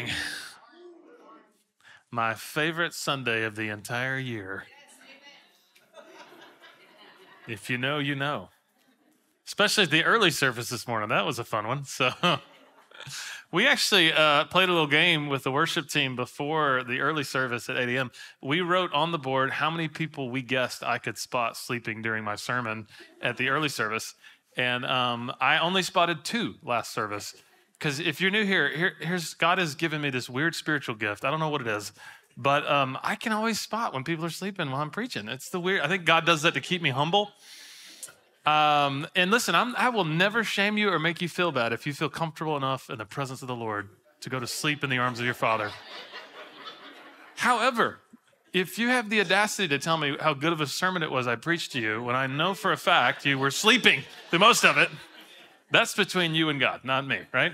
Morning. My favorite Sunday of the entire year. If you know, you know. Especially the early service this morning. That was a fun one. So, we actually uh, played a little game with the worship team before the early service at 8 a.m. We wrote on the board how many people we guessed I could spot sleeping during my sermon at the early service. And um, I only spotted two last service. Because if you're new here, here, here's God has given me this weird spiritual gift. I don't know what it is, but um, I can always spot when people are sleeping while I'm preaching. It's the weird. I think God does that to keep me humble. Um, and listen, I'm, I will never shame you or make you feel bad if you feel comfortable enough in the presence of the Lord to go to sleep in the arms of your Father. However, if you have the audacity to tell me how good of a sermon it was I preached to you when I know for a fact you were sleeping through most of it, that's between you and God, not me, right?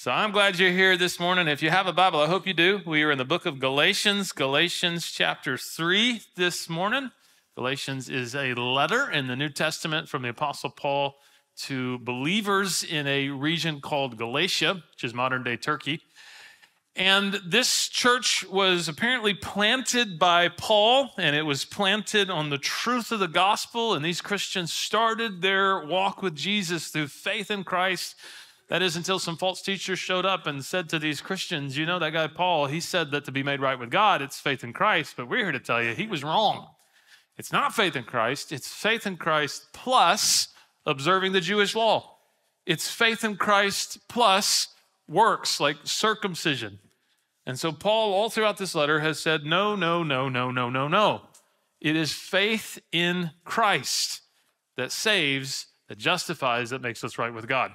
So I'm glad you're here this morning. If you have a Bible, I hope you do. We are in the book of Galatians, Galatians chapter 3 this morning. Galatians is a letter in the New Testament from the Apostle Paul to believers in a region called Galatia, which is modern day Turkey. And this church was apparently planted by Paul, and it was planted on the truth of the gospel. And these Christians started their walk with Jesus through faith in Christ that is until some false teachers showed up and said to these Christians, you know, that guy Paul, he said that to be made right with God, it's faith in Christ, but we're here to tell you he was wrong. It's not faith in Christ, it's faith in Christ plus observing the Jewish law. It's faith in Christ plus works like circumcision. And so Paul, all throughout this letter, has said, no, no, no, no, no, no, no. It is faith in Christ that saves, that justifies, that makes us right with God.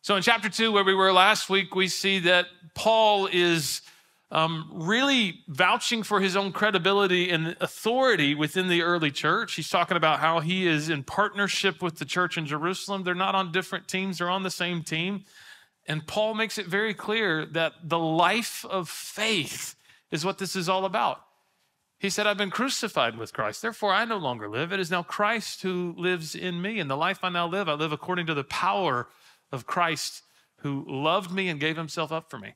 So, in chapter two, where we were last week, we see that Paul is um, really vouching for his own credibility and authority within the early church. He's talking about how he is in partnership with the church in Jerusalem. They're not on different teams, they're on the same team. And Paul makes it very clear that the life of faith is what this is all about. He said, I've been crucified with Christ. Therefore, I no longer live. It is now Christ who lives in me. And the life I now live, I live according to the power of Christ who loved me and gave himself up for me.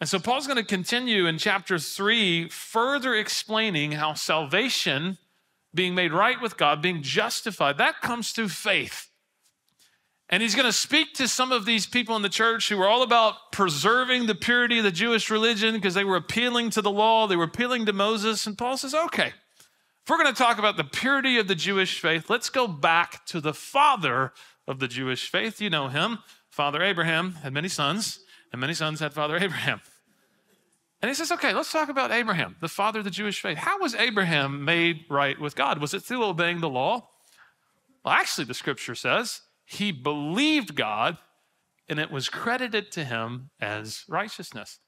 And so Paul's going to continue in chapter three, further explaining how salvation, being made right with God, being justified, that comes through faith. And he's going to speak to some of these people in the church who were all about preserving the purity of the Jewish religion because they were appealing to the law, they were appealing to Moses. And Paul says, okay, if we're going to talk about the purity of the Jewish faith, let's go back to the father of the Jewish faith. You know him. Father Abraham had many sons, and many sons had Father Abraham. And he says, okay, let's talk about Abraham, the father of the Jewish faith. How was Abraham made right with God? Was it through obeying the law? Well, actually, the scripture says he believed God and it was credited to him as righteousness.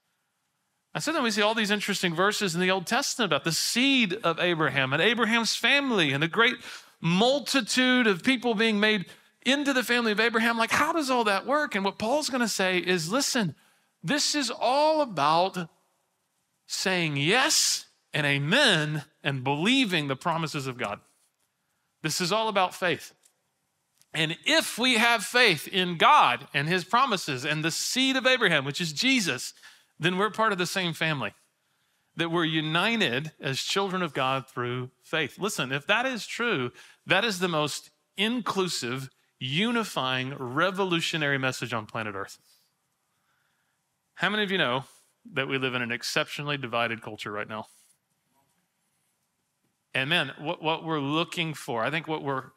And so then we see all these interesting verses in the Old Testament about the seed of Abraham and Abraham's family and the great multitude of people being made into the family of Abraham. Like, how does all that work? And what Paul's going to say is listen, this is all about saying yes and amen and believing the promises of God. This is all about faith. And if we have faith in God and his promises and the seed of Abraham, which is Jesus, then we're part of the same family. That we're united as children of God through faith. Listen, if that is true, that is the most inclusive unifying, revolutionary message on planet Earth. How many of you know that we live in an exceptionally divided culture right now? And man, what, what we're looking for, I think what we're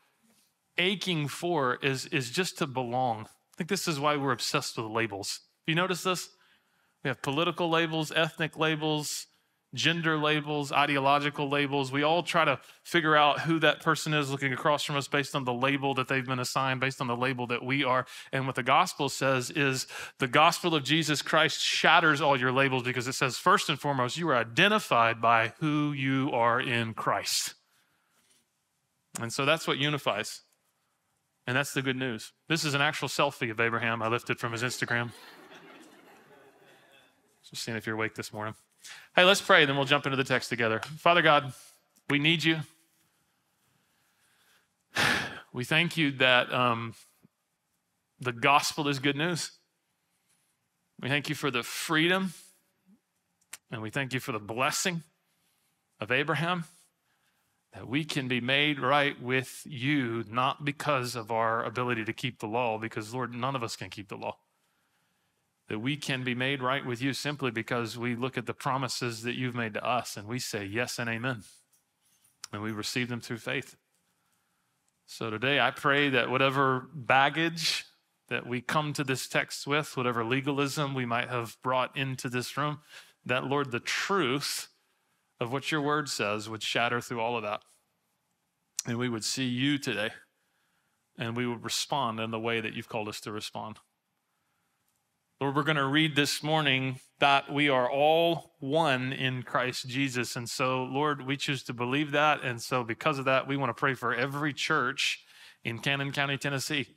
aching for is, is just to belong. I think this is why we're obsessed with labels. You notice this? We have political labels, ethnic labels, gender labels, ideological labels. We all try to figure out who that person is looking across from us based on the label that they've been assigned, based on the label that we are. And what the gospel says is the gospel of Jesus Christ shatters all your labels because it says, first and foremost, you are identified by who you are in Christ. And so that's what unifies. And that's the good news. This is an actual selfie of Abraham I lifted from his Instagram. Just seeing if you're awake this morning. Hey, let's pray, then we'll jump into the text together. Father God, we need you. We thank you that um, the gospel is good news. We thank you for the freedom and we thank you for the blessing of Abraham that we can be made right with you, not because of our ability to keep the law, because Lord, none of us can keep the law. That we can be made right with you simply because we look at the promises that you've made to us and we say yes and amen. And we receive them through faith. So today I pray that whatever baggage that we come to this text with, whatever legalism we might have brought into this room, that Lord, the truth of what your word says would shatter through all of that. And we would see you today and we would respond in the way that you've called us to respond. Lord, we're going to read this morning that we are all one in Christ Jesus. And so, Lord, we choose to believe that. And so, because of that, we want to pray for every church in Cannon County, Tennessee,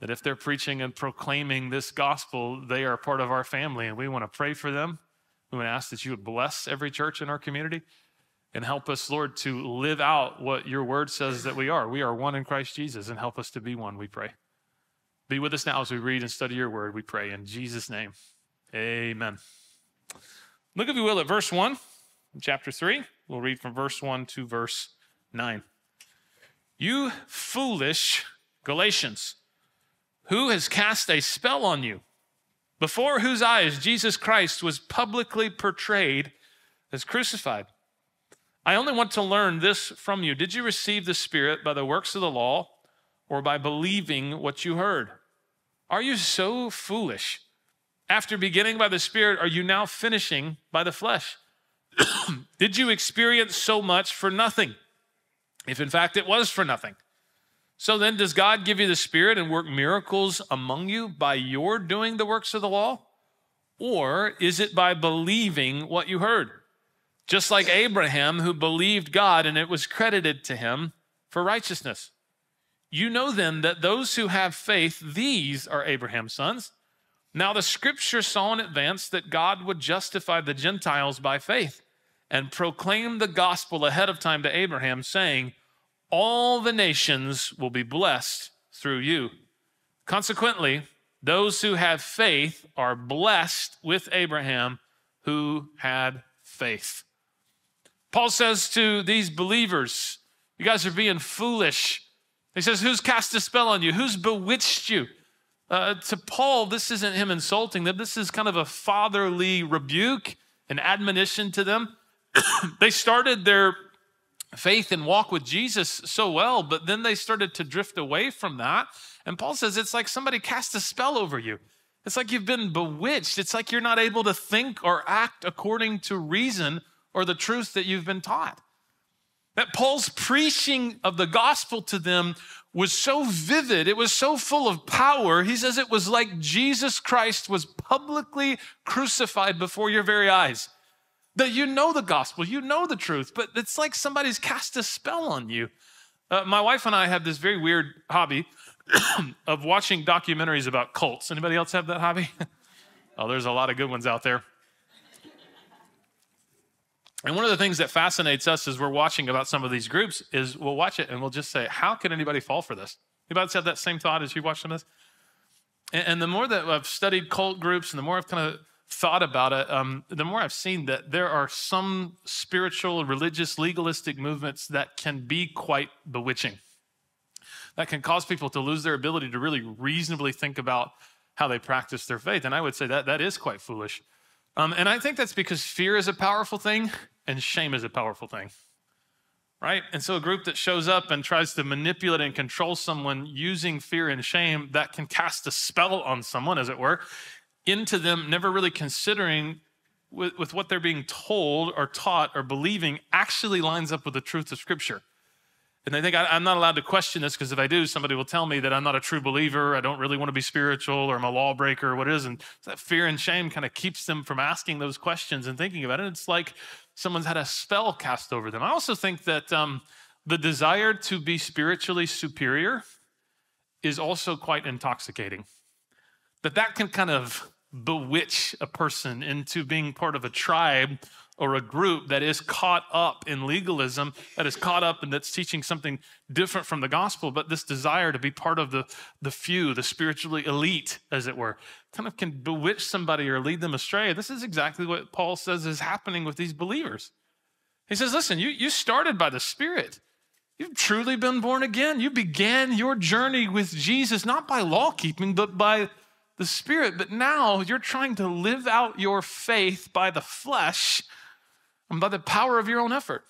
that if they're preaching and proclaiming this gospel, they are part of our family. And we want to pray for them. We want to ask that you would bless every church in our community and help us, Lord, to live out what your word says that we are. We are one in Christ Jesus, and help us to be one, we pray. Be with us now as we read and study your word, we pray. In Jesus' name, amen. Look, if you will, at verse 1, chapter 3. We'll read from verse 1 to verse 9. You foolish Galatians, who has cast a spell on you? before whose eyes Jesus Christ was publicly portrayed as crucified. I only want to learn this from you. Did you receive the Spirit by the works of the law or by believing what you heard? Are you so foolish? After beginning by the Spirit, are you now finishing by the flesh? Did you experience so much for nothing? If in fact it was for nothing. So then, does God give you the Spirit and work miracles among you by your doing the works of the law? Or is it by believing what you heard? Just like Abraham, who believed God and it was credited to him for righteousness. You know then that those who have faith, these are Abraham's sons. Now, the scripture saw in advance that God would justify the Gentiles by faith and proclaim the gospel ahead of time to Abraham, saying, all the nations will be blessed through you. Consequently, those who have faith are blessed with Abraham who had faith. Paul says to these believers, You guys are being foolish. He says, Who's cast a spell on you? Who's bewitched you? Uh, to Paul, this isn't him insulting them. This is kind of a fatherly rebuke, an admonition to them. they started their faith and walk with Jesus so well, but then they started to drift away from that. And Paul says it's like somebody cast a spell over you. It's like you've been bewitched. It's like you're not able to think or act according to reason or the truth that you've been taught. That Paul's preaching of the gospel to them was so vivid, it was so full of power. He says it was like Jesus Christ was publicly crucified before your very eyes. That you know the gospel, you know the truth, but it's like somebody's cast a spell on you. Uh, my wife and I have this very weird hobby of watching documentaries about cults. Anybody else have that hobby? oh, there's a lot of good ones out there. And one of the things that fascinates us as we're watching about some of these groups is we'll watch it and we'll just say, how could anybody fall for this? Anybody have that same thought as you watch some of this? And, and the more that I've studied cult groups and the more I've kind of thought about it, um, the more I've seen that there are some spiritual, religious, legalistic movements that can be quite bewitching. That can cause people to lose their ability to really reasonably think about how they practice their faith. And I would say that that is quite foolish. Um, and I think that's because fear is a powerful thing and shame is a powerful thing. Right? And so a group that shows up and tries to manipulate and control someone using fear and shame, that can cast a spell on someone, as it were, into them never really considering with, with what they're being told or taught or believing actually lines up with the truth of Scripture. And they think I, am not allowed to question this because if I do, somebody will tell me that I'm not a true believer. I don't really want to be spiritual or I'm a lawbreaker or what it is. And that fear and shame kind of keeps them from asking those questions and thinking about it. It's like someone's had a spell cast over them. I also think that um, the desire to be spiritually superior is also quite intoxicating. That that can kind of bewitch a person into being part of a tribe or a group that is caught up in legalism, that is caught up and that's teaching something different from the gospel, but this desire to be part of the, the few, the spiritually elite, as it were, kind of can bewitch somebody or lead them astray. This is exactly what Paul says is happening with these believers. He says, listen, you, you started by the Spirit. You've truly been born again. You began your journey with Jesus, not by law keeping, but by the Spirit. But now you're trying to live out your faith by the flesh and by the power of your own effort.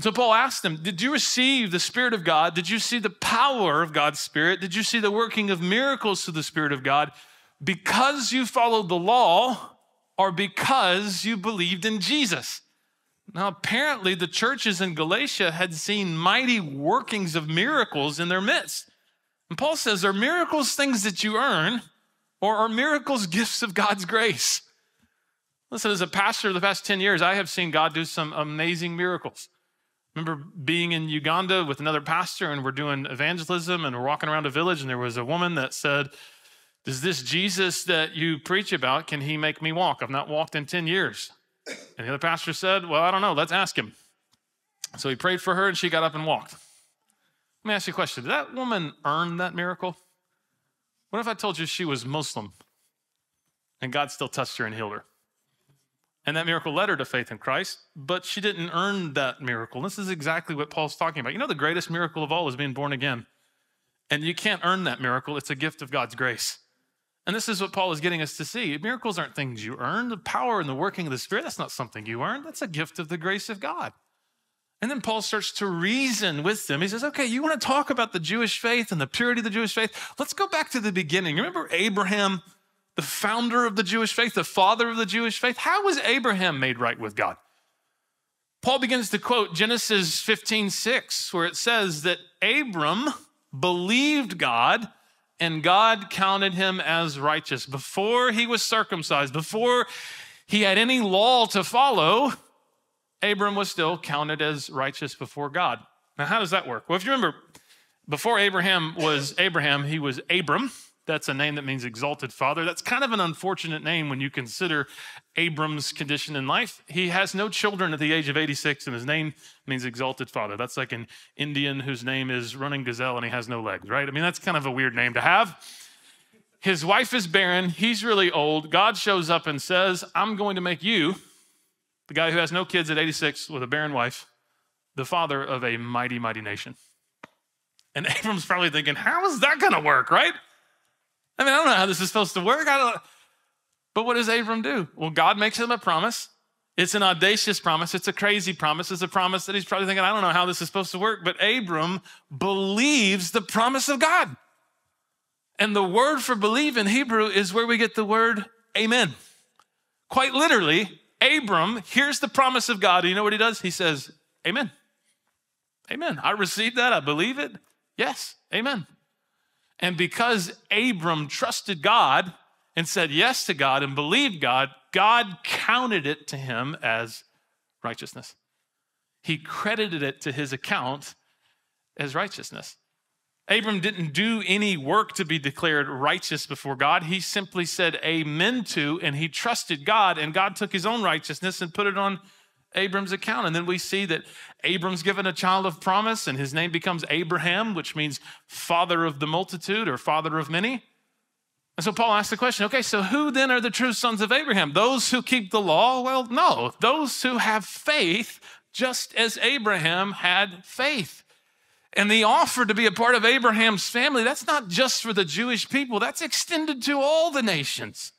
So Paul asked them, Did you receive the Spirit of God? Did you see the power of God's Spirit? Did you see the working of miracles through the Spirit of God because you followed the law or because you believed in Jesus? Now, apparently, the churches in Galatia had seen mighty workings of miracles in their midst. And Paul says, Are miracles things that you earn, or are miracles gifts of God's grace? Listen, as a pastor the past 10 years, I have seen God do some amazing miracles. remember being in Uganda with another pastor, and we're doing evangelism, and we're walking around a village, and there was a woman that said, Does this Jesus that you preach about, can he make me walk? I've not walked in 10 years. And the other pastor said, Well, I don't know, let's ask him. So he prayed for her, and she got up and walked. Let me ask you a question Did that woman earn that miracle? What if I told you she was Muslim and God still touched her and healed her? And that miracle led her to faith in Christ, but she didn't earn that miracle. This is exactly what Paul's talking about. You know, the greatest miracle of all is being born again. And you can't earn that miracle, it's a gift of God's grace. And this is what Paul is getting us to see. Miracles aren't things you earn. The power and the working of the Spirit, that's not something you earn. That's a gift of the grace of God. And then Paul starts to reason with them. He says, okay, you want to talk about the Jewish faith and the purity of the Jewish faith? Let's go back to the beginning. Remember Abraham the founder of the Jewish faith, the father of the Jewish faith. How was Abraham made right with God? Paul begins to quote Genesis 15, 6, where it says that Abram believed God and God counted him as righteous. Before he was circumcised, before he had any law to follow, Abram was still counted as righteous before God. Now, how does that work? Well, if you remember, before Abraham was Abraham, he was Abram. That's a name that means exalted father. That's kind of an unfortunate name when you consider Abram's condition in life. He has no children at the age of 86, and his name means exalted father. That's like an Indian whose name is running gazelle and he has no legs, right? I mean, that's kind of a weird name to have. His wife is barren. He's really old. God shows up and says, I'm going to make you, the guy who has no kids at 86 with a barren wife, the father of a mighty, mighty nation. And Abram's probably thinking, how is that going to work, right? I mean, I don't know how this is supposed to work. I don't. But what does Abram do? Well, God makes him a promise. It's an audacious promise. It's a crazy promise. It's a promise that he's probably thinking, I don't know how this is supposed to work. But Abram believes the promise of God. And the word for believe in Hebrew is where we get the word amen. Quite literally, Abram hears the promise of God. You know what he does? He says, Amen. Amen. I received that. I believe it. Yes. Amen. And because Abram trusted God and said yes to God and believed God, God counted it to him as righteousness. He credited it to his account as righteousness. Abram didn't do any work to be declared righteous before God. He simply said amen to, and he trusted God, and God took his own righteousness and put it on Abram's account. And then we see that Abram's given a child of promise, and his name becomes Abraham, which means father of the multitude or father of many. And so Paul asks the question okay, so who then are the true sons of Abraham? Those who keep the law? Well, no, those who have faith, just as Abraham had faith. And the offer to be a part of Abraham's family, that's not just for the Jewish people, that's extended to all the nations.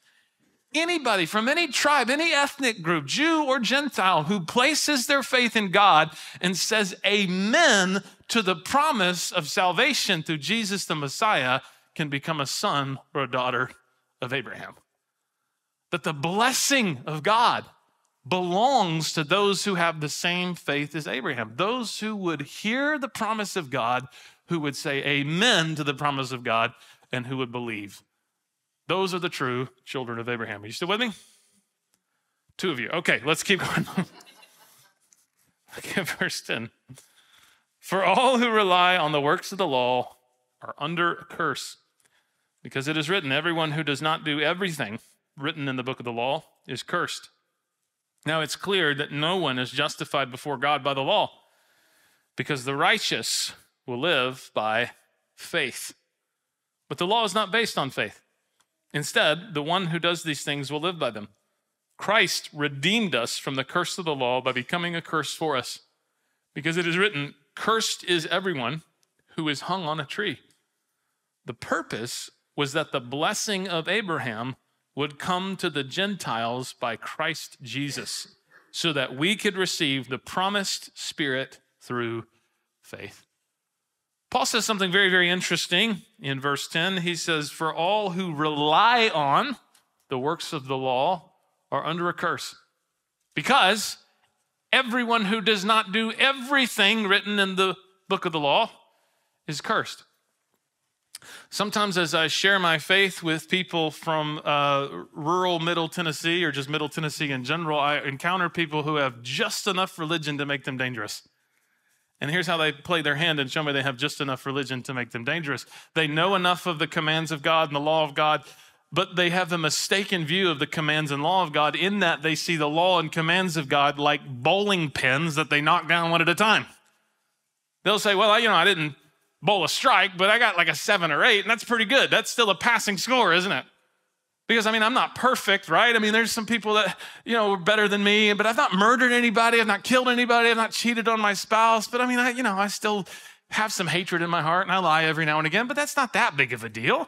Anybody from any tribe, any ethnic group, Jew or Gentile, who places their faith in God and says amen to the promise of salvation through Jesus the Messiah can become a son or a daughter of Abraham. That the blessing of God belongs to those who have the same faith as Abraham, those who would hear the promise of God, who would say amen to the promise of God, and who would believe those are the true children of Abraham. Are you still with me? Two of you. Okay, let's keep going. Look at verse 10. For all who rely on the works of the law are under a curse, because it is written, everyone who does not do everything written in the book of the law is cursed. Now it's clear that no one is justified before God by the law because the righteous will live by faith. But the law is not based on faith. Instead, the one who does these things will live by them. Christ redeemed us from the curse of the law by becoming a curse for us. Because it is written, Cursed is everyone who is hung on a tree. The purpose was that the blessing of Abraham would come to the Gentiles by Christ Jesus, so that we could receive the promised Spirit through faith. Paul says something very, very interesting in verse 10. He says, For all who rely on the works of the law are under a curse, because everyone who does not do everything written in the book of the law is cursed. Sometimes, as I share my faith with people from uh, rural Middle Tennessee or just Middle Tennessee in general, I encounter people who have just enough religion to make them dangerous. And here's how they play their hand and show me they have just enough religion to make them dangerous. They know enough of the commands of God and the law of God, but they have a mistaken view of the commands and law of God in that they see the law and commands of God like bowling pins that they knock down one at a time. They'll say, Well, you know, I didn't bowl a strike, but I got like a seven or eight, and that's pretty good. That's still a passing score, isn't it? Because I mean, I'm not perfect, right? I mean, there's some people that, you know, are better than me, but I've not murdered anybody, I've not killed anybody, I've not cheated on my spouse. But I mean, I, you know, I still have some hatred in my heart and I lie every now and again, but that's not that big of a deal.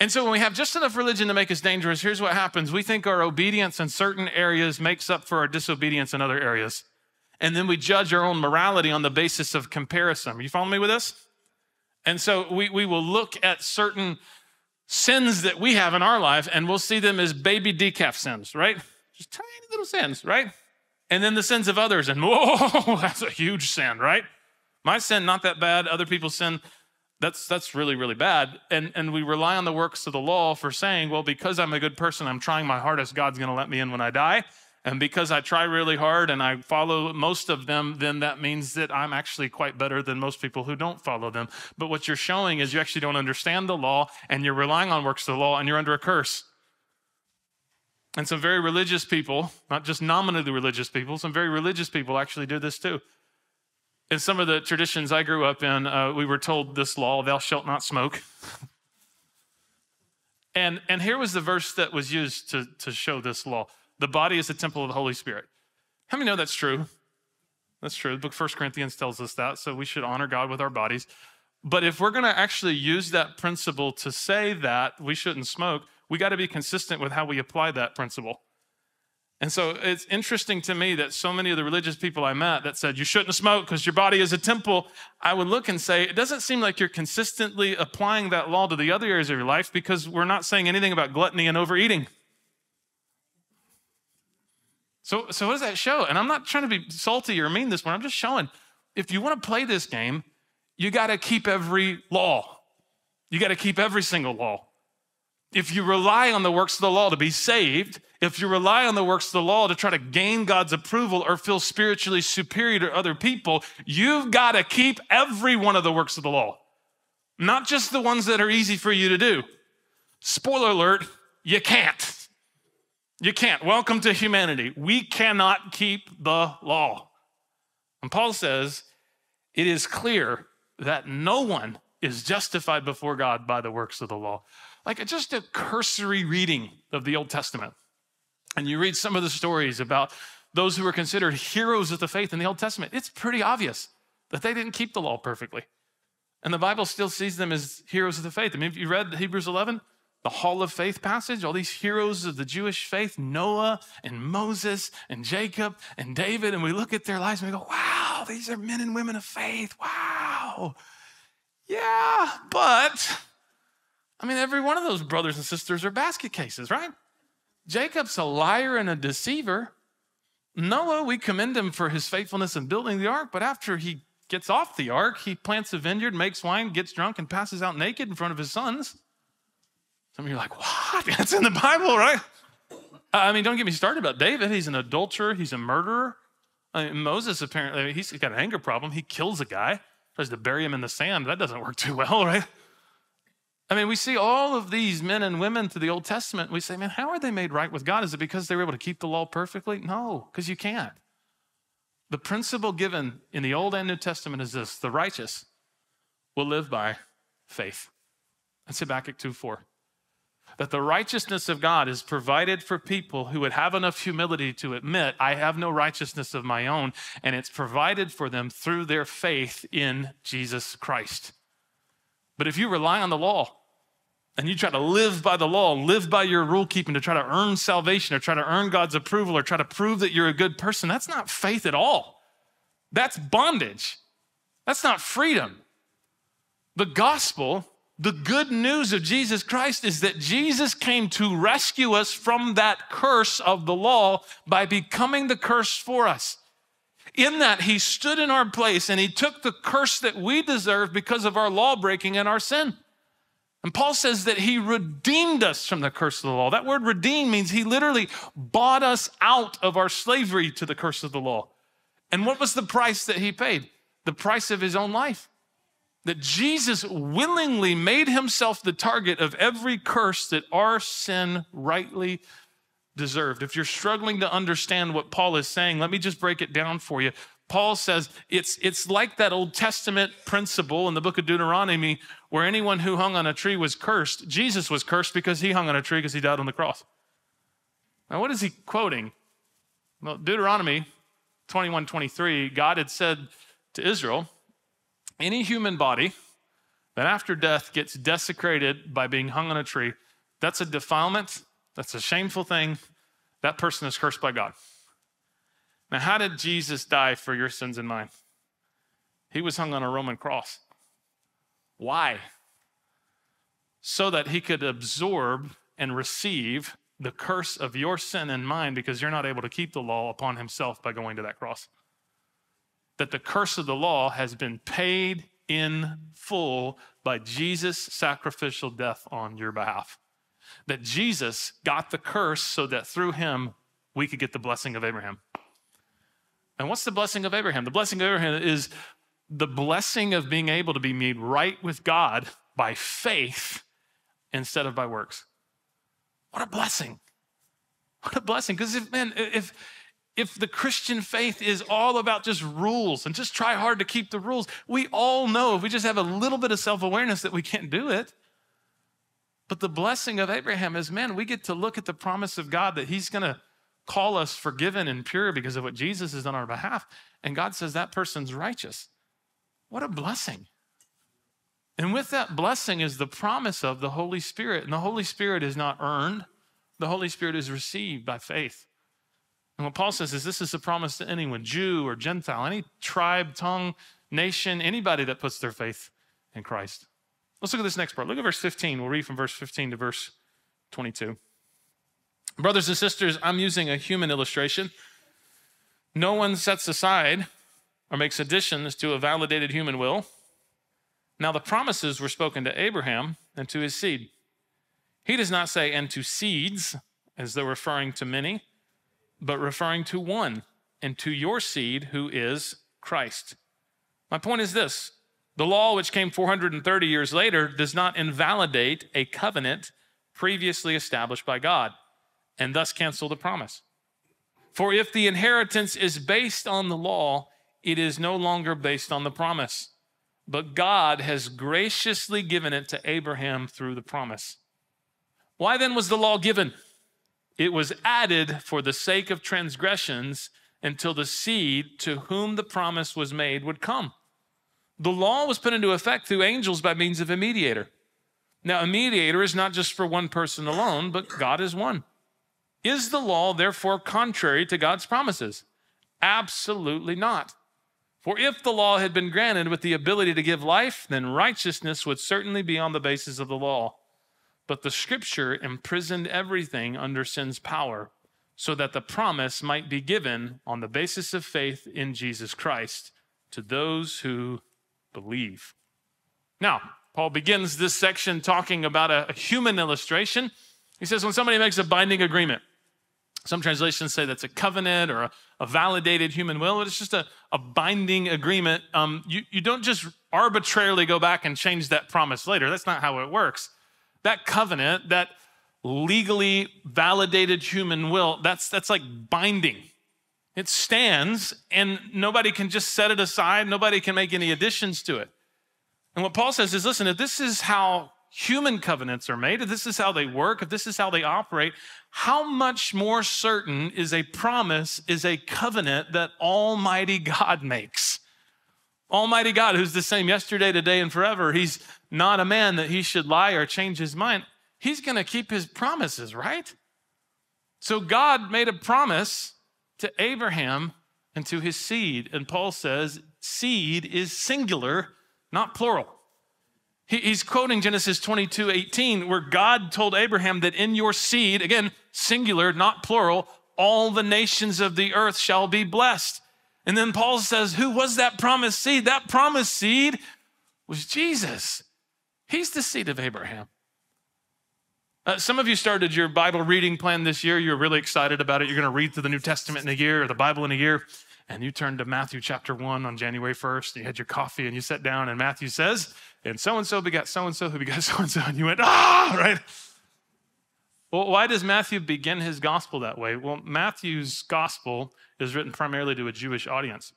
And so when we have just enough religion to make us dangerous, here's what happens. We think our obedience in certain areas makes up for our disobedience in other areas. And then we judge our own morality on the basis of comparison. Are you following me with this? And so we, we will look at certain sins that we have in our life and we'll see them as baby decaf sins, right? Just tiny little sins, right? And then the sins of others, and whoa, that's a huge sin, right? My sin, not that bad. Other people's sin, that's that's really, really bad. And and we rely on the works of the law for saying, well, because I'm a good person, I'm trying my hardest, God's gonna let me in when I die. And because I try really hard and I follow most of them, then that means that I'm actually quite better than most people who don't follow them. But what you're showing is you actually don't understand the law and you're relying on works of the law and you're under a curse. And some very religious people, not just nominally religious people, some very religious people actually do this too. In some of the traditions I grew up in, uh, we were told this law, thou shalt not smoke. and, and here was the verse that was used to, to show this law the body is the temple of the Holy Spirit. How many know that's true? That's true. The book of 1 Corinthians tells us that, so we should honor God with our bodies. But if we're going to actually use that principle to say that we shouldn't smoke, we got to be consistent with how we apply that principle. And so it's interesting to me that so many of the religious people I met that said you shouldn't smoke because your body is a temple, I would look and say, it doesn't seem like you're consistently applying that law to the other areas of your life because we're not saying anything about gluttony and overeating. So, so what does that show? And I'm not trying to be salty or mean this one. I'm just showing if you want to play this game, you got to keep every law. You got to keep every single law. If you rely on the works of the law to be saved, if you rely on the works of the law to try to gain God's approval or feel spiritually superior to other people, you've got to keep every one of the works of the law, not just the ones that are easy for you to do. Spoiler alert, you can't. You can't. Welcome to humanity. We cannot keep the law. And Paul says, it is clear that no one is justified before God by the works of the law. Like just a cursory reading of the Old Testament. And you read some of the stories about those who were considered heroes of the faith in the Old Testament. It's pretty obvious that they didn't keep the law perfectly. And the Bible still sees them as heroes of the faith. I mean, if you read Hebrews 11, the Hall of Faith passage, all these heroes of the Jewish faith, Noah and Moses and Jacob and David, and we look at their lives and we go, wow, these are men and women of faith. Wow. Yeah, but I mean, every one of those brothers and sisters are basket cases, right? Jacob's a liar and a deceiver. Noah, we commend him for his faithfulness in building the ark, but after he gets off the ark, he plants a vineyard, makes wine, gets drunk, and passes out naked in front of his sons. Some of you are like, what? That's in the Bible, right? I mean, don't get me started about David. He's an adulterer, he's a murderer. I mean, Moses, apparently, he's got an anger problem. He kills a guy, tries to bury him in the sand. That doesn't work too well, right? I mean, we see all of these men and women through the Old Testament. We say, man, how are they made right with God? Is it because they were able to keep the law perfectly? No, because you can't. The principle given in the Old and New Testament is this the righteous will live by faith. That's Habakkuk 2 4. That the righteousness of God is provided for people who would have enough humility to admit, I have no righteousness of my own, and it's provided for them through their faith in Jesus Christ. But if you rely on the law and you try to live by the law, live by your rule keeping to try to earn salvation or try to earn God's approval or try to prove that you're a good person, that's not faith at all. That's bondage. That's not freedom. The gospel, the good news of Jesus Christ is that Jesus came to rescue us from that curse of the law by becoming the curse for us. In that, he stood in our place and he took the curse that we deserve because of our law breaking and our sin. And Paul says that he redeemed us from the curse of the law. That word redeem means he literally bought us out of our slavery to the curse of the law. And what was the price that he paid? The price of his own life. That Jesus willingly made himself the target of every curse that our sin rightly deserved. If you're struggling to understand what Paul is saying, let me just break it down for you. Paul says it's, it's like that Old Testament principle in the book of Deuteronomy where anyone who hung on a tree was cursed. Jesus was cursed because he hung on a tree because he died on the cross. Now, what is he quoting? Well, Deuteronomy 21 23, God had said to Israel, any human body that after death gets desecrated by being hung on a tree, that's a defilement that's a shameful thing. That person is cursed by God. Now, how did Jesus die for your sins and mine? He was hung on a Roman cross. Why? So that he could absorb and receive the curse of your sin and mine because you're not able to keep the law upon himself by going to that cross. That the curse of the law has been paid in full by Jesus' sacrificial death on your behalf that Jesus got the curse so that through him we could get the blessing of Abraham. And what's the blessing of Abraham? The blessing of Abraham is the blessing of being able to be made right with God by faith instead of by works. What a blessing. What a blessing. Because if, man, if, if the Christian faith is all about just rules and just try hard to keep the rules, we all know if we just have a little bit of self awareness that we can't do it. But the blessing of Abraham is, man, we get to look at the promise of God that he's going to call us forgiven and pure because of what Jesus has done on our behalf. And God says that person's righteous. What a blessing. And with that blessing is the promise of the Holy Spirit. And the Holy Spirit is not earned, the Holy Spirit is received by faith. And what Paul says is this is a promise to anyone, Jew or Gentile, any tribe, tongue, nation, anybody that puts their faith in Christ. Let's look at this next part. Look at verse 15. We'll read from verse 15 to verse 22. Brothers and sisters, I'm using a human illustration. No one sets aside or makes additions to a validated human will. Now, the promises were spoken to Abraham and to his seed. He does not say, and to seeds, as though referring to many, but referring to one, and to your seed, who is Christ. My point is this the law, which came 430 years later, does not invalidate a covenant previously established by God and thus cancel the promise. For if the inheritance is based on the law, it is no longer based on the promise. But God has graciously given it to Abraham through the promise. Why then was the law given? It was added for the sake of transgressions until the seed to whom the promise was made would come. The law was put into effect through angels by means of a mediator. Now, a mediator is not just for one person alone, but God is one. Is the law therefore contrary to God's promises? Absolutely not. For if the law had been granted with the ability to give life, then righteousness would certainly be on the basis of the law. But the scripture imprisoned everything under sin's power, so that the promise might be given on the basis of faith in Jesus Christ to those who believe. Now, Paul begins this section talking about a, human illustration. He says, when somebody makes a binding agreement, some translations say that's a covenant or a, a validated human will, but it's just a, a binding agreement. Um, you, you don't just arbitrarily go back and change that promise later. That's not how it works. That covenant, that legally validated human will, that's, that's like binding. It stands and nobody can just set it aside. Nobody can make any additions to it. And what Paul says is listen, if this is how human covenants are made, if this is how they work, if this is how they operate, how much more certain is a promise, is a covenant that Almighty God makes? Almighty God, who's the same yesterday, today, and forever, he's not a man that he should lie or change his mind. He's going to keep his promises, right? So God made a promise to Abraham and to his seed. And Paul says, seed is singular, not plural. He's quoting Genesis 22 18, where God told Abraham that in your seed, again, singular, not plural, all the nations of the earth shall be blessed. And then Paul says, Who was that promised seed? That promised seed was Jesus. He's the seed of Abraham. Uh, some of you started your Bible reading plan this year. You're really excited about it. You're going to read through the New Testament in a year or the Bible in a year. And you turned to Matthew chapter 1 on January 1st. And you had your coffee and you sat down, and Matthew says, And so and so begat so and so who begat so and so. And you went, Ah, right? Well, why does Matthew begin his gospel that way? Well, Matthew's gospel is written primarily to a Jewish audience.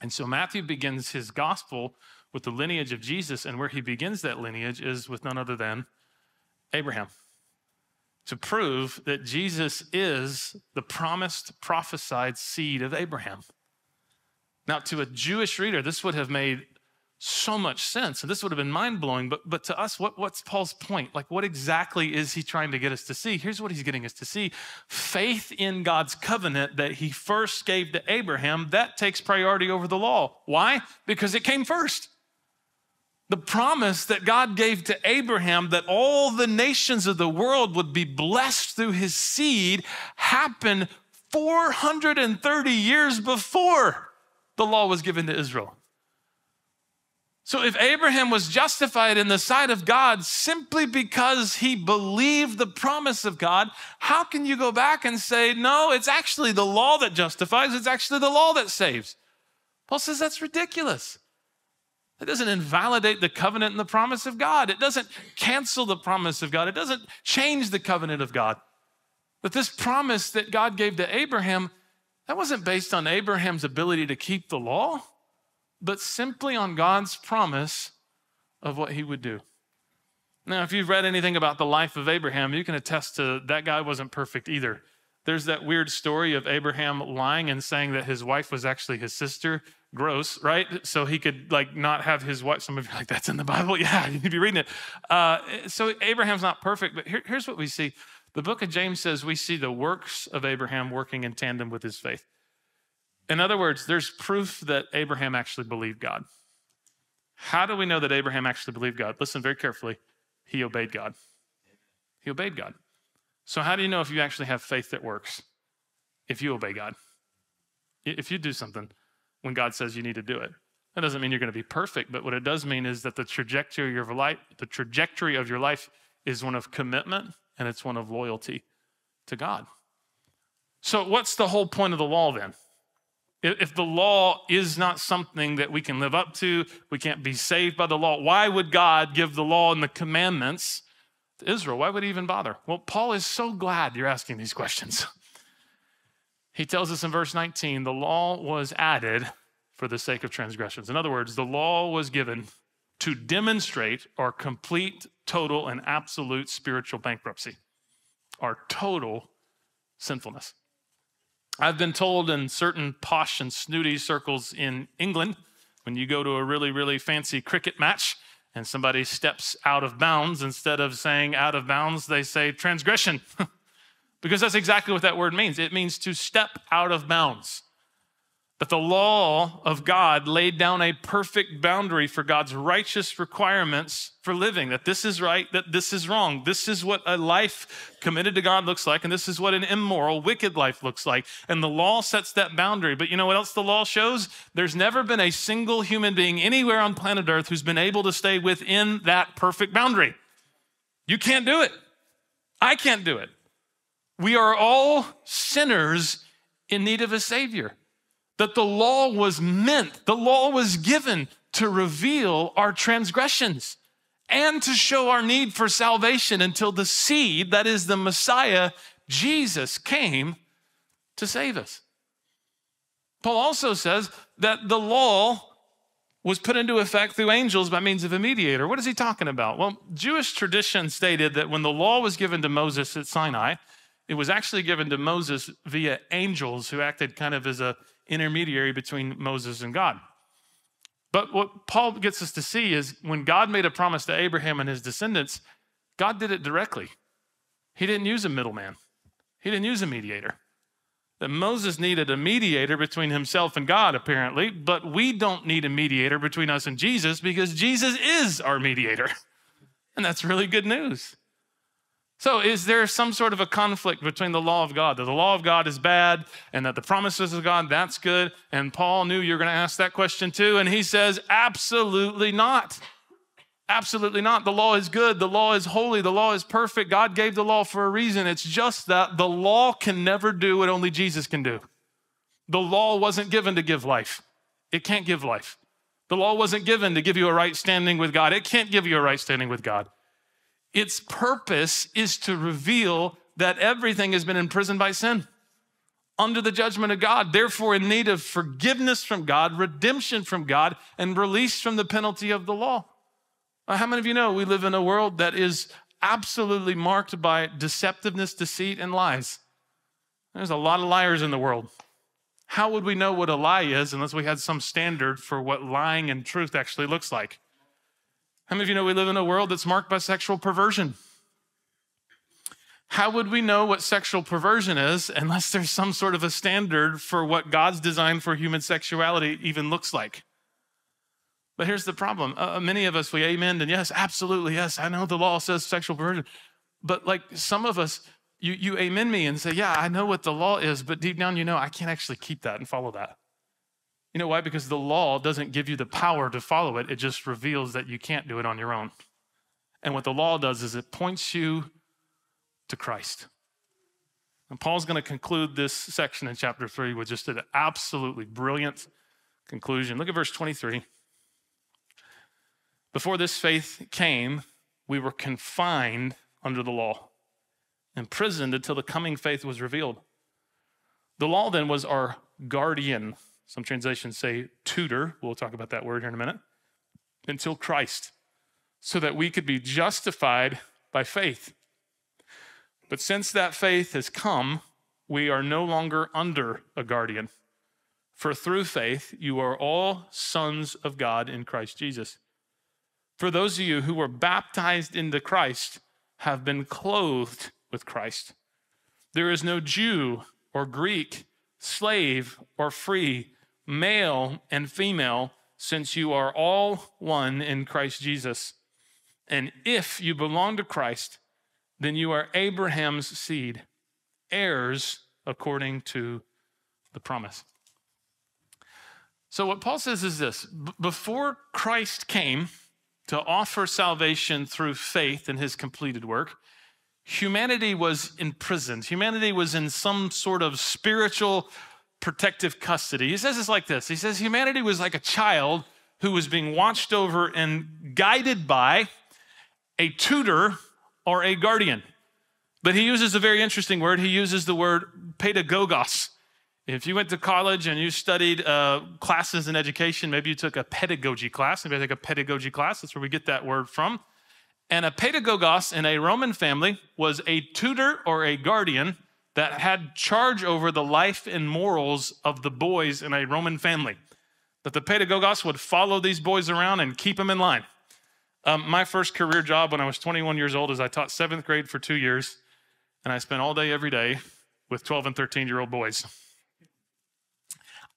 And so Matthew begins his gospel with the lineage of Jesus, and where he begins that lineage is with none other than Abraham. To prove that Jesus is the promised, prophesied seed of Abraham. Now, to a Jewish reader, this would have made so much sense. And this would have been mind blowing. But, but to us, what, what's Paul's point? Like, what exactly is he trying to get us to see? Here's what he's getting us to see faith in God's covenant that he first gave to Abraham, that takes priority over the law. Why? Because it came first. The promise that God gave to Abraham that all the nations of the world would be blessed through his seed happened 430 years before the law was given to Israel. So if Abraham was justified in the sight of God simply because he believed the promise of God, how can you go back and say, no, it's actually the law that justifies, it's actually the law that saves? Paul says that's ridiculous. It doesn't invalidate the covenant and the promise of God. It doesn't cancel the promise of God. It doesn't change the covenant of God. But this promise that God gave to Abraham, that wasn't based on Abraham's ability to keep the law but simply on God's promise of what he would do. Now, if you've read anything about the life of Abraham, you can attest to that guy wasn't perfect either. There's that weird story of Abraham lying and saying that his wife was actually his sister. Gross, right? So he could like not have his wife. Some of you like, that's in the Bible. Yeah, you need to be reading it. Uh, so Abraham's not perfect, but here, here's what we see. The book of James says we see the works of Abraham working in tandem with his faith. In other words, there's proof that Abraham actually believed God. How do we know that Abraham actually believed God? Listen very carefully. He obeyed God. He obeyed God. So, how do you know if you actually have faith that works? If you obey God. If you do something when God says you need to do it. That doesn't mean you're going to be perfect, but what it does mean is that the trajectory of your life, the trajectory of your life is one of commitment and it's one of loyalty to God. So, what's the whole point of the law then? If the law is not something that we can live up to, we can't be saved by the law, why would God give the law and the commandments to Israel? Why would he even bother? Well, Paul is so glad you're asking these questions. He tells us in verse 19 the law was added for the sake of transgressions. In other words, the law was given to demonstrate our complete, total, and absolute spiritual bankruptcy, our total sinfulness. I've been told in certain posh and snooty circles in England, when you go to a really, really fancy cricket match and somebody steps out of bounds, instead of saying out of bounds, they say transgression. because that's exactly what that word means. It means to step out of bounds that the law of God laid down a perfect boundary for God's righteous requirements for living. That this is right, that this is wrong. This is what a life committed to God looks like, and this is what an immoral, wicked life looks like. And the law sets that boundary. But you know what else the law shows? There's never been a single human being anywhere on planet Earth who's been able to stay within that perfect boundary. You can't do it. I can't do it. We are all sinners in need of a Savior that the law was meant, the law was given to reveal our transgressions. and to show our need for salvation until the seed, that is the Messiah, Jesus, came to save us. Paul also says that the law was put into effect through angels by means of a mediator. What is he talking about? Well, Jewish tradition stated that when the law was given to Moses at Sinai, it was actually given to Moses via angels who acted kind of as a intermediary between Moses and God. But what Paul gets us to see is when God made a promise to Abraham and his descendants, God did it directly. He didn't use a middleman, he didn't use a mediator. That Moses needed a mediator between himself and God, apparently, but we don't need a mediator between us and Jesus because Jesus is our mediator. And that's really good news. So, is there some sort of a conflict between the law of God? That the law of God is bad and that the promises of God, that's good? And Paul knew you were going to ask that question too. And he says, absolutely not. Absolutely not. The law is good. The law is holy. The law is perfect. God gave the law for a reason. It's just that the law can never do what only Jesus can do. The law wasn't given to give life, it can't give life. The law wasn't given to give you a right standing with God, it can't give you a right standing with God. Its purpose is to reveal that everything has been imprisoned by sin under the judgment of God, therefore in need of forgiveness from God, redemption from God, and release from the penalty of the law. How many of you know we live in a world that is absolutely marked by deceptiveness, deceit, and lies? There's a lot of liars in the world. How would we know what a lie is unless we had some standard for what lying and truth actually looks like? How many of you know we live in a world that's marked by sexual perversion? How would we know what sexual perversion is unless there's some sort of a standard for what God's design for human sexuality even looks like? But here's the problem. Uh, uh many of us, we amen and yes, absolutely, yes, I know the law says sexual perversion. But like some of us, you, you amen me and say, yeah, I know what the law is, but deep down you know I can't actually keep that and follow that. You know why? Because the law doesn't give you the power to follow it, it just reveals that you can't do it on your own. And what the law does is it points you to Christ. And Paul's going to conclude this section in chapter 3 with just an absolutely brilliant conclusion. Look at verse 23. Before this faith came, we were confined under the law, imprisoned until the coming faith was revealed. The law then was our guardian some translations say tutor. We'll talk about that word here in a minute. Until Christ, so that we could be justified by faith. But since that faith has come, we are no longer under a guardian. For through faith, you are all sons of God in Christ Jesus. For those of you who were baptized into Christ have been clothed with Christ. There is no Jew or Greek, slave or free male and female, since you are all one in Christ Jesus. And if you belong to Christ, then you are Abraham's seed, heirs according to the promise. So, what Paul says is this before Christ came to offer salvation through faith in his completed work, humanity was imprisoned. Humanity was in some sort of spiritual protective custody. He says it's like this He says humanity was like a child who was being watched over and guided by a tutor or a guardian. But he uses a very interesting word. He uses the word pedagogos. If you went to college and you studied uh, classes in education, maybe you took a pedagogy class. Maybe I take a pedagogy class. That's where we get that word from. And a pedagogos in a Roman family was a tutor or a guardian that had charge over the life and morals of the boys in a Roman family. That the pedagogos would follow these boys around and keep them in line. Um, my first career job when I was 21 years old is I taught seventh grade for two years, and I spent all day every day with 12 and 13 year old boys.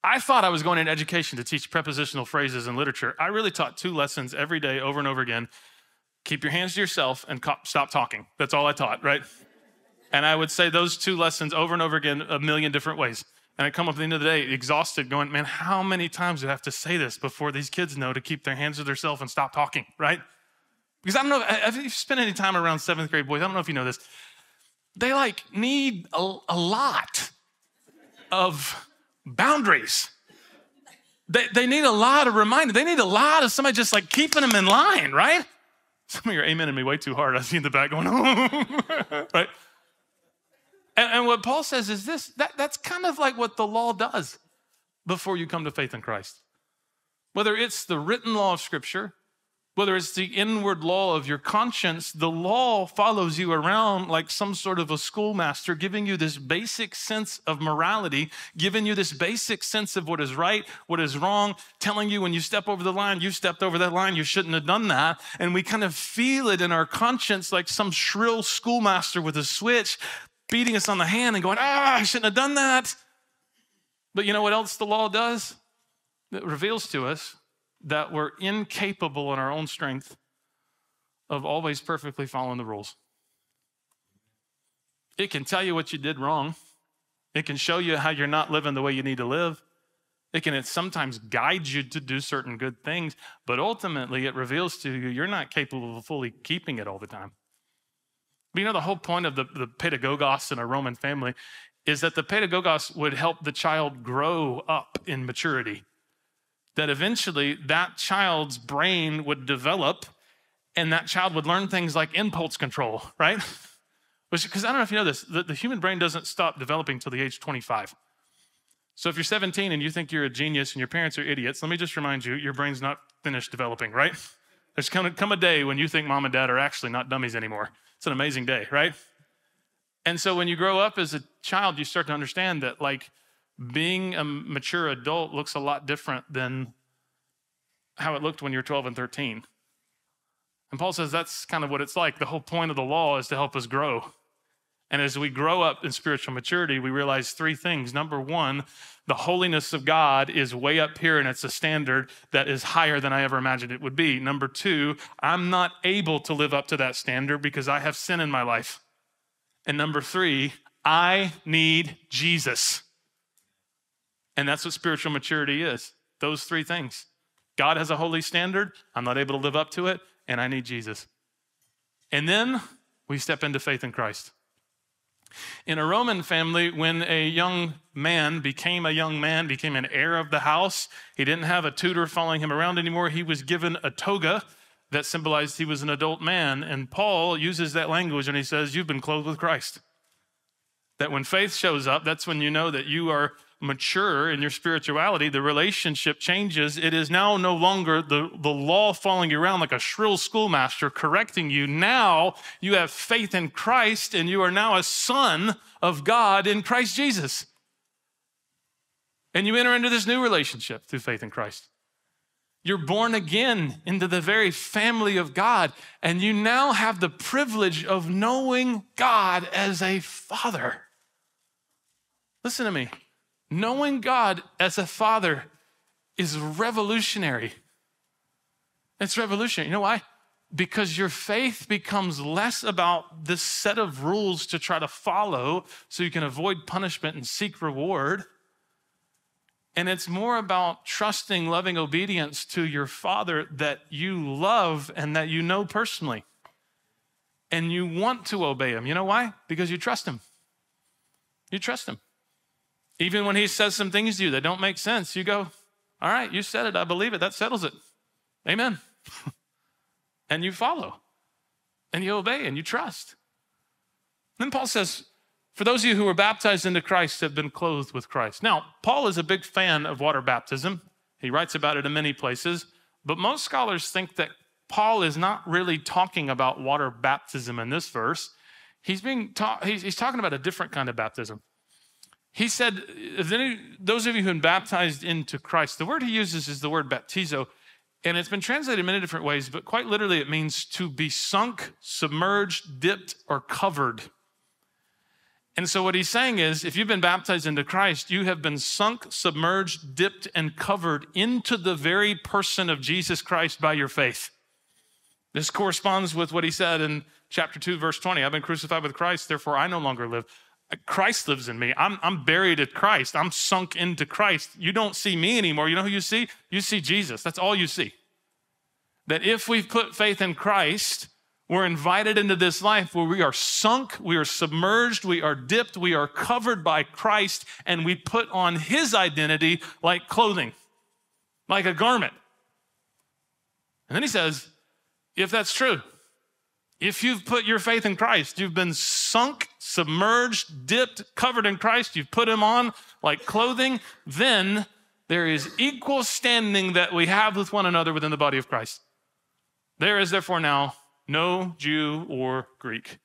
I thought I was going into education to teach prepositional phrases and literature. I really taught two lessons every day over and over again. Keep your hands to yourself and stop talking. That's all I taught, right? And I would say those two lessons over and over again a million different ways. And I come up at the end of the day exhausted, going, man, how many times do I have to say this before these kids know to keep their hands to themselves and stop talking, right? Because I don't know if you've spent any time around seventh grade boys, I don't know if you know this. They like need a, a lot of boundaries. They, they need a lot of reminder. They need a lot of somebody just like keeping them in line, right? Some of you are amening me way too hard. I see in the back going, right? And, and, what Paul says is this that, that's kind of like what the law does before you come to faith in Christ. Whether it's the written law of Scripture, whether it's the inward law of your conscience, the law follows you around like some sort of a schoolmaster, giving you this basic sense of morality, giving you this basic sense of what is right, what is wrong, telling you when you step over the line, you stepped over that line, you shouldn't have done that. And we kind of feel it in our conscience like some shrill schoolmaster with a switch beating us on the hand and going, ah, I shouldn't have done that. But you know what else the law does? It reveals to us that we're incapable in our own strength of always perfectly following the rules. It can tell you what you did wrong. It can show you how you're not living the way you need to live. It can sometimes guide you to do certain good things, but ultimately it reveals to you you're not capable of fully keeping it all the time. But you know, the whole point of the, the pedagogos in a Roman family is that the pedagogos would help the child grow up in maturity that eventually that child's brain would develop and that child would learn things like impulse control, right? Because I don't know if you know this, the, the human brain doesn't stop developing till the age 25. So if you're 17 and you think you're a genius and your parents are idiots, let me just remind you, your brain's not finished developing, right? There's come, come a day when you think mom and dad are actually not dummies anymore. It's an amazing day, right? And so when you grow up as a child, you start to understand that, like, being a mature adult looks a lot different than how it looked when you're 12 and 13. And Paul says that's kind of what it's like. The whole point of the law is to help us grow. And as we grow up in spiritual maturity, we realize three things. Number one, the holiness of God is way up here and it's a standard that is higher than I ever imagined it would be. Number two, I'm not able to live up to that standard because I have sin in my life. And number three, I need Jesus. And that's what spiritual maturity is those three things. God has a holy standard. I'm not able to live up to it, and I need Jesus. And then we step into faith in Christ. In a Roman family, when a young man became a young man, became an heir of the house, he didn't have a tutor following him around anymore. He was given a toga that symbolized he was an adult man. And Paul uses that language and he says, You've been clothed with Christ. That when faith shows up, that's when you know that you are mature in your spirituality, the relationship changes. It is now no longer the, the law following you around like a shrill schoolmaster correcting you. Now you have faith in Christ and you are now a son of God in Christ Jesus. And you enter into this new relationship through faith in Christ. You're born again into the very family of God, and you now have the privilege of knowing God as a father. Listen to me. Knowing God as a father is revolutionary. It's revolutionary. You know why? Because your faith becomes less about this set of rules to try to follow so you can avoid punishment and seek reward. And it's more about trusting, loving obedience to your father that you love and that you know personally. And you want to obey him. You know why? Because you trust him. You trust him. Even when he says some things to you that don't make sense, you go, All right, you said it. I believe it. That settles it. Amen. and you follow and you obey and you trust. Then Paul says, For those of you who were baptized into Christ have been clothed with Christ. Now, Paul is a big fan of water baptism. He writes about it in many places, but most scholars think that Paul is not really talking about water baptism in this verse. He's being ta- he's, he's talking about a different kind of baptism. He said, any, those of you who have been baptized into Christ, the word he uses is the word baptizo, and it's been translated many different ways, but quite literally it means to be sunk, submerged, dipped, or covered. And so what he's saying is, if you've been baptized into Christ, you have been sunk, submerged, dipped, and covered into the very person of Jesus Christ by your faith. This corresponds with what he said in chapter 2, verse 20. I've been crucified with Christ, therefore I no longer live. Christ lives in me. I'm, I'm buried at Christ. I'm sunk into Christ. You don't see me anymore. You know who you see? You see Jesus. That's all you see. That if we've put faith in Christ, we're invited into this life where we are sunk, we are submerged, we are dipped, we are covered by Christ, and we put on his identity like clothing, like a garment. And then he says, if that's true, If you've put your faith in Christ, you've been sunk, submerged, dipped, covered in Christ, you've put him on like clothing, then there is equal standing that we have with one another within the body of Christ. There is therefore now no Jew or Greek.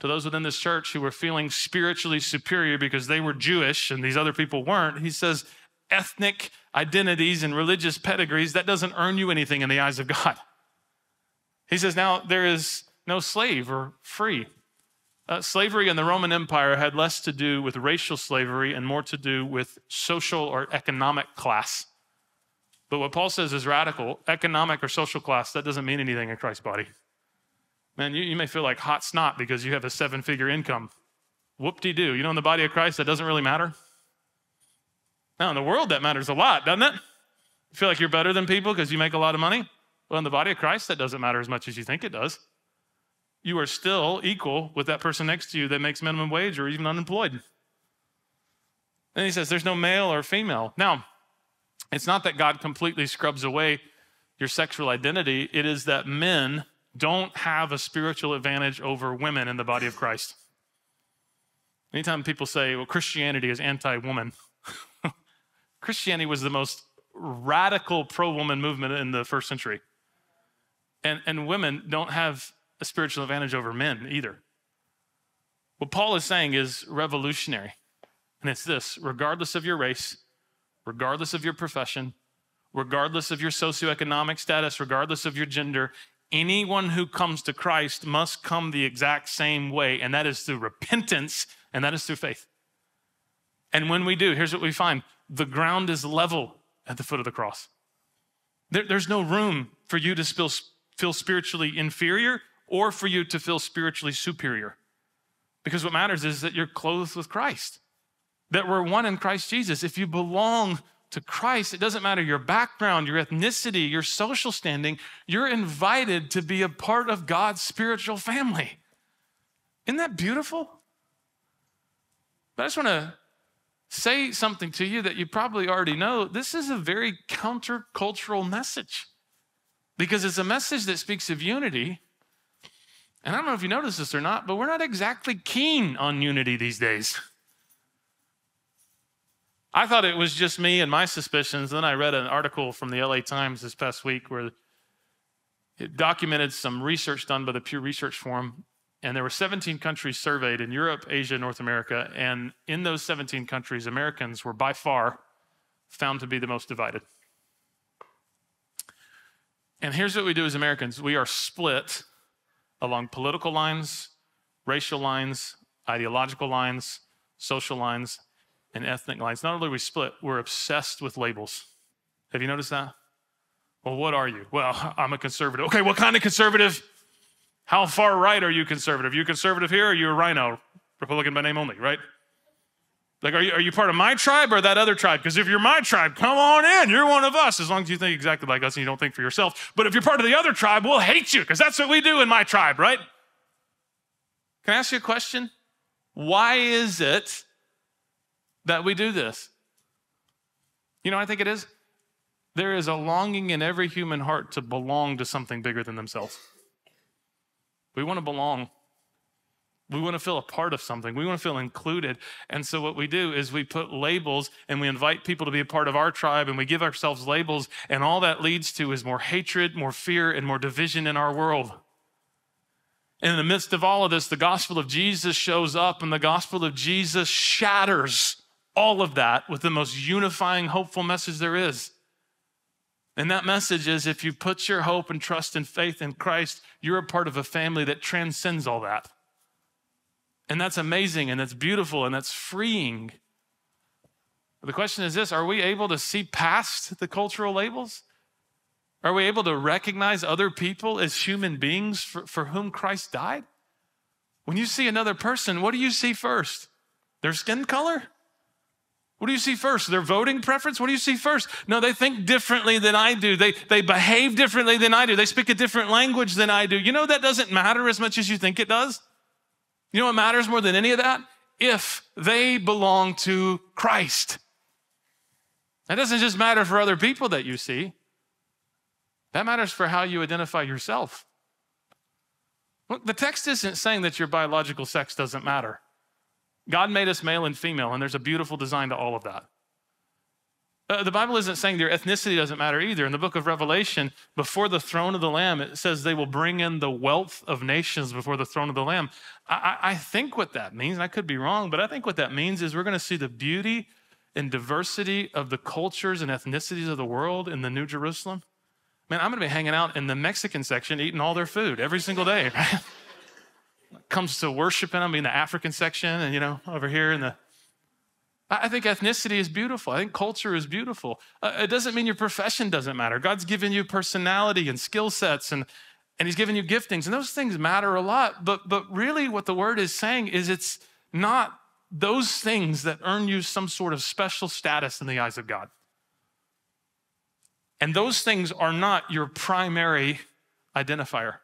To those within this church who were feeling spiritually superior because they were Jewish and these other people weren't, he says, ethnic identities and religious pedigrees, that doesn't earn you anything in the eyes of God. He says, now there is no slave or free. Uh, slavery in the Roman Empire had less to do with racial slavery and more to do with social or economic class. But what Paul says is radical economic or social class, that doesn't mean anything in Christ's body. Man, you, you may feel like hot snot because you have a seven figure income. Whoop de doo. You know, in the body of Christ, that doesn't really matter. Now, in the world, that matters a lot, doesn't it? You feel like you're better than people because you make a lot of money? Well, in the body of Christ, that doesn't matter as much as you think it does. You are still equal with that person next to you that makes minimum wage or even unemployed. And he says, there's no male or female. Now, it's not that God completely scrubs away your sexual identity, it is that men don't have a spiritual advantage over women in the body of Christ. Anytime people say, well, Christianity is anti woman, Christianity was the most radical pro woman movement in the first century. And, and women don't have a spiritual advantage over men either. What Paul is saying is revolutionary. And it's this regardless of your race, regardless of your profession, regardless of your socioeconomic status, regardless of your gender, anyone who comes to Christ must come the exact same way, and that is through repentance, and that is through faith. And when we do, here's what we find the ground is level at the foot of the cross. There, there's no room for you to feel, feel spiritually inferior or for you to feel spiritually superior. Because what matters is that you're clothed with Christ, that we're one in Christ Jesus. If you belong to Christ, it doesn't matter your background, your ethnicity, your social standing, you're invited to be a part of God's spiritual family. Isn't that beautiful? But I just want to say something to you that you probably already know. This is a very countercultural message because it's a message that speaks of unity. And I don't know if you noticed this or not, but we're not exactly keen on unity these days. I thought it was just me and my suspicions. Then I read an article from the LA Times this past week where it documented some research done by the Pew Research Forum. And there were 17 countries surveyed in Europe, Asia, North America. And in those 17 countries, Americans were by far found to be the most divided. And here's what we do as Americans we are split along political lines, racial lines, ideological lines, social lines, and ethnic lines. Not only are we split, we're obsessed with labels. Have you noticed that? Well, what are you? Well, I'm a conservative. Okay, what kind of conservative? How far right are you conservative? Are you conservative here or are you a RINO? Republican by name only, right? Like, are you, are you part of my tribe or that other tribe? Because if you're my tribe, come on in. You're one of us, as long as you think exactly like us and you don't think for yourself. But if you're part of the other tribe, we'll hate you because that's what we do in my tribe, right? Can I ask you a question? Why is it that we do this. You know, I think it is. There is a longing in every human heart to belong to something bigger than themselves. We want to belong. We want to feel a part of something. We want to feel included. And so, what we do is we put labels and we invite people to be a part of our tribe and we give ourselves labels. And all that leads to is more hatred, more fear, and more division in our world. And in the midst of all of this, the gospel of Jesus shows up and the gospel of Jesus shatters all of that with the most unifying, hopeful message there is. And that message is if you put your hope and trust and faith in Christ, you're a part of a family that transcends all that. And that's amazing and that's beautiful and that's freeing. But the question is this are we able to see past the cultural labels? Are we able to recognize other people as human beings for, for whom Christ died? When you see another person, what do you see first? Their skin color? What do you see first? Their voting preference? What do you see first? No, they think differently than I do. They, they behave differently than I do. They speak a different language than I do. You know, that doesn't matter as much as you think it does. You know what matters more than any of that? If they belong to Christ. That doesn't just matter for other people that you see, that matters for how you identify yourself. Look, the text isn't saying that your biological sex doesn't matter. God made us male and female, and there's a beautiful design to all of that. Uh, the Bible isn't saying their ethnicity doesn't matter either. In the book of Revelation, before the throne of the Lamb, it says they will bring in the wealth of nations before the throne of the Lamb. I, I think what that means, I could be wrong, but I think what that means is we're going to see the beauty and diversity of the cultures and ethnicities of the world in the New Jerusalem. Man, I'm going to be hanging out in the Mexican section eating all their food every single day, right? Comes to worshiping, I'm in the African section and, you know, over here in the I think ethnicity is beautiful. I think culture is beautiful. Uh, it doesn't mean your profession doesn't matter. God's given you personality and skill sets and, and He's given you giftings, and those things matter a lot. But, but really, what the word is saying is it's not those things that earn you some sort of special status in the eyes of God. And those things are not your primary identifier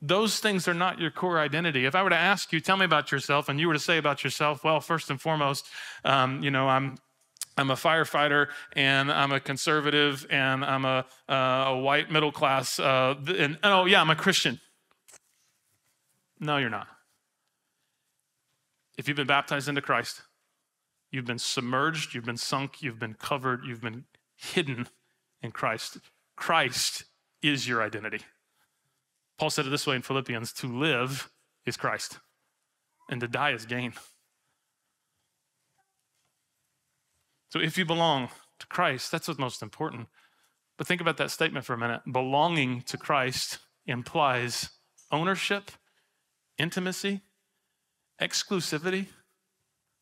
those things are not your core identity. If I were to ask you, tell me about yourself, and you were to say about yourself, well, first and foremost, um, you know, I'm I'm a firefighter and I'm a conservative and I'm a, uh, a white middle class. Uh, and, oh, yeah, I'm a Christian. No, you're not. If you've been baptized into Christ, you've been submerged, you've been sunk, you've been covered, you've been hidden in Christ. Christ is your identity. Paul said it this way in Philippians to live is Christ, and to die is gain. So if you belong to Christ, that's what's most important. But think about that statement for a minute. Belonging to Christ implies ownership, intimacy, exclusivity,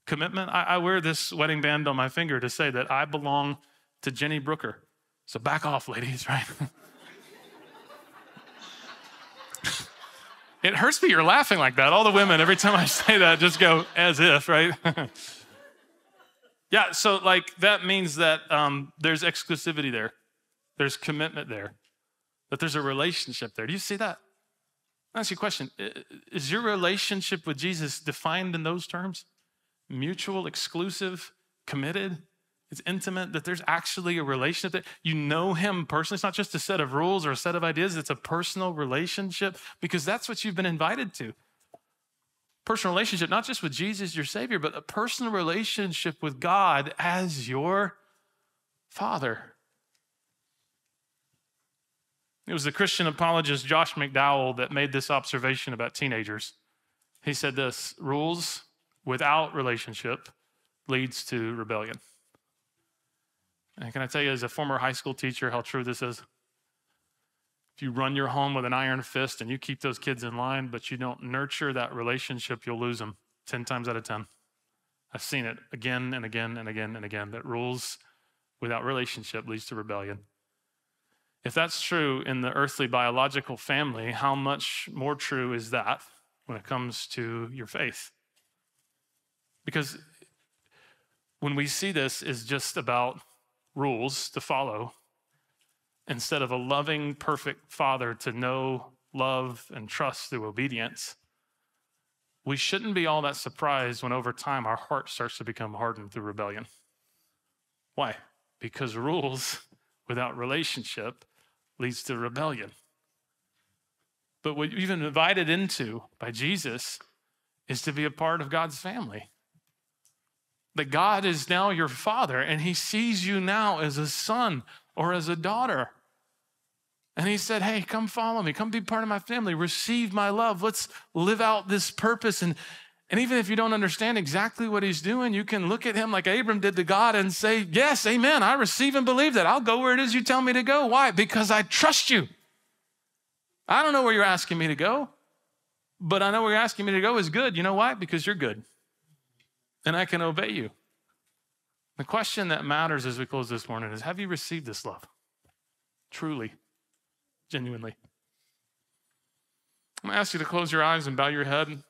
commitment. I, I, wear this wedding band on my finger to say that I belong to Jenny Brooker. So back off, ladies, right? It hurts me you're laughing like that. All the women, every time I say that, just go as if, right? yeah, so like that means that um, there's exclusivity there, there's commitment there, that there's a relationship there. Do you see that? I'll ask you a question Is your relationship with Jesus defined in those terms? Mutual, exclusive, committed? It's intimate, that there's actually a relationship that you know him personally. It's not just a set of rules or a set of ideas, it's a personal relationship because that's what you've been invited to. Personal relationship, not just with Jesus, your Savior, but a personal relationship with God as your Father. It was the Christian apologist Josh McDowell that made this observation about teenagers. He said this rules without relationship leads to rebellion. And can I tell you, as a former high school teacher, how true this is? If you run your home with an iron fist and you keep those kids in line, but you don't nurture that relationship, you'll lose them 10 times out of 10. I've seen it again and again and again and again that rules without relationship leads to rebellion. If that's true in the earthly biological family, how much more true is that when it comes to your faith? Because when we see this is just about rules to follow instead of a loving, perfect father to know, love, and trust through obedience, we shouldn't be all that surprised when over time our heart starts to become hardened through rebellion. Why? Because rules without relationship leads to rebellion. But what you've been invited into by Jesus is to be a part of God's family that God is now your father and he sees you now as a son or as a daughter. And he said, Hey, come follow me. Come be part of my family. Receive my love. Let's live out this purpose. And, and even if you don't understand exactly what he's doing, you can look at him like Abram did to God and say, Yes, amen. I receive and believe that. I'll go where it is you tell me to go. Why? Because I trust you. I don't know where you're asking me to go, but I know where you're asking me to go is good. You know why? Because you're good and I can obey you. The question that matters as we close this morning is Have you received this love? Truly, genuinely. I'm going to ask you to close your eyes and bow your head.